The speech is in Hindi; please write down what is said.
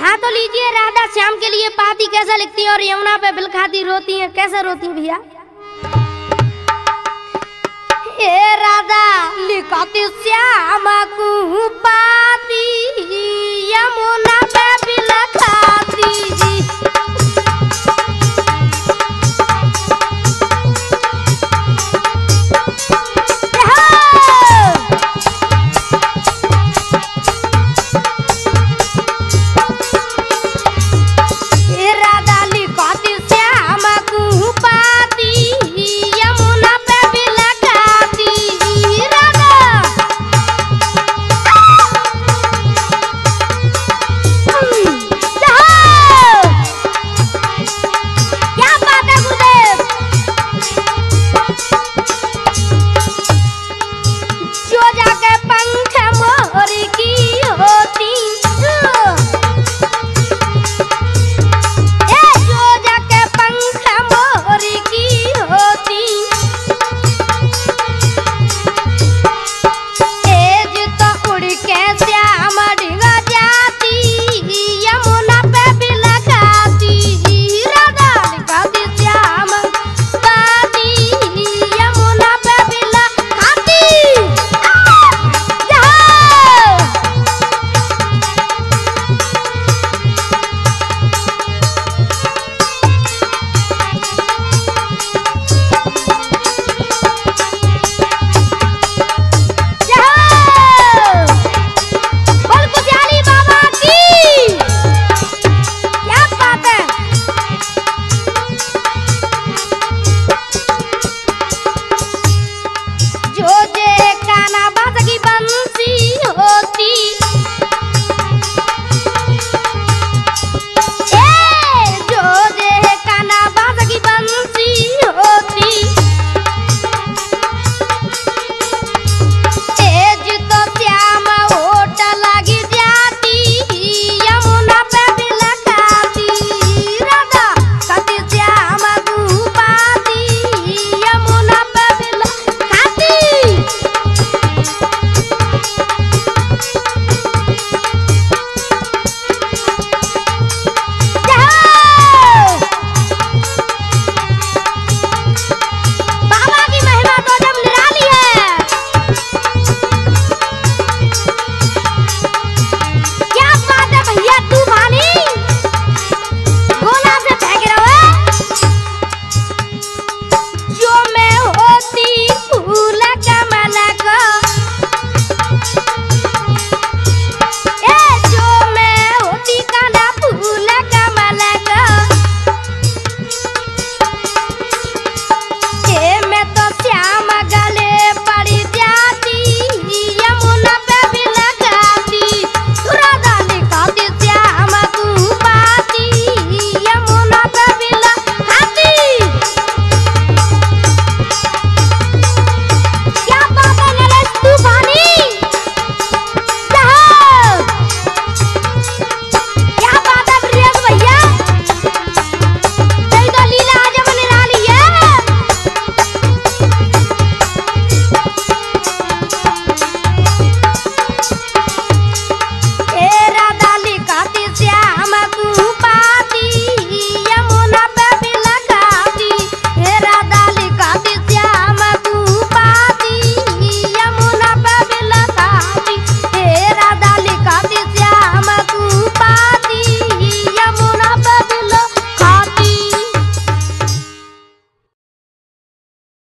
हाँ तो लीजिए राधा श्याम के लिए पाती कैसे लिखती है और यमुना पे बिल खाती रोती है? कैसे रोती है भैया? ए राधा, लिखती श्याम को पाती